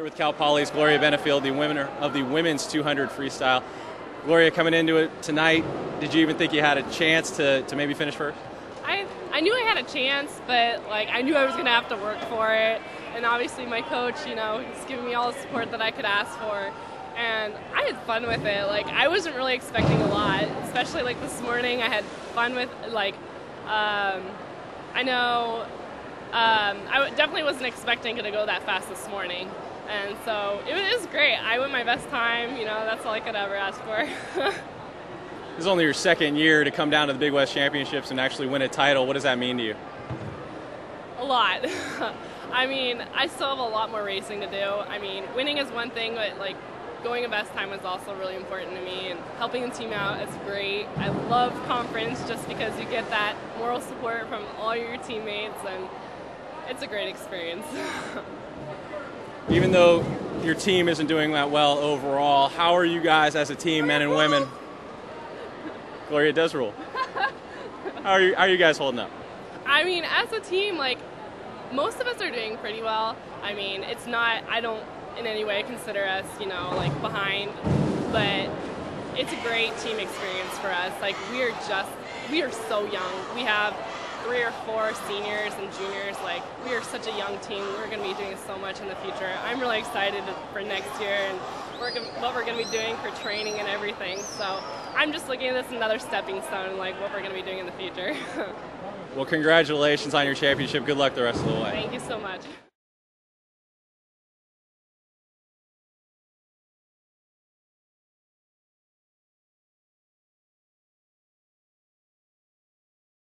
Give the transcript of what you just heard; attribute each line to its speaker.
Speaker 1: Here with Cal Poly's Gloria Benefield, the winner of the women's 200 freestyle. Gloria, coming into it tonight, did you even think you had a chance to, to maybe finish first?
Speaker 2: I, I knew I had a chance, but like I knew I was gonna have to work for it. And obviously my coach, you know, he's giving me all the support that I could ask for. And I had fun with it. Like I wasn't really expecting a lot, especially like this morning. I had fun with like um, I know um, I definitely wasn't expecting it to go that fast this morning. And so it was great. I went my best time. You know, that's all I could ever ask for.
Speaker 1: this is only your second year to come down to the Big West Championships and actually win a title. What does that mean to you?
Speaker 2: A lot. I mean, I still have a lot more racing to do. I mean, winning is one thing, but like going a best time was also really important to me, and helping the team out is great. I love conference just because you get that moral support from all your teammates, and it's a great experience.
Speaker 1: Even though your team isn't doing that well overall, how are you guys as a team, men and women? Gloria does rule. How are you, how are you guys holding up?
Speaker 2: I mean, as a team, like most of us are doing pretty well. I mean, it's not. I don't in any way consider us, you know, like behind, but it's a great team experience for us. Like we are just, we are so young. We have three or four seniors and juniors. Like we are such a young team. We're going to be doing so much in the future. I'm really excited for next year and we're gonna, what we're going to be doing for training and everything. So I'm just looking at this another stepping stone, like what we're going to be doing in the future.
Speaker 1: well, congratulations on your championship. Good luck the rest of the way.
Speaker 2: Thank you so much.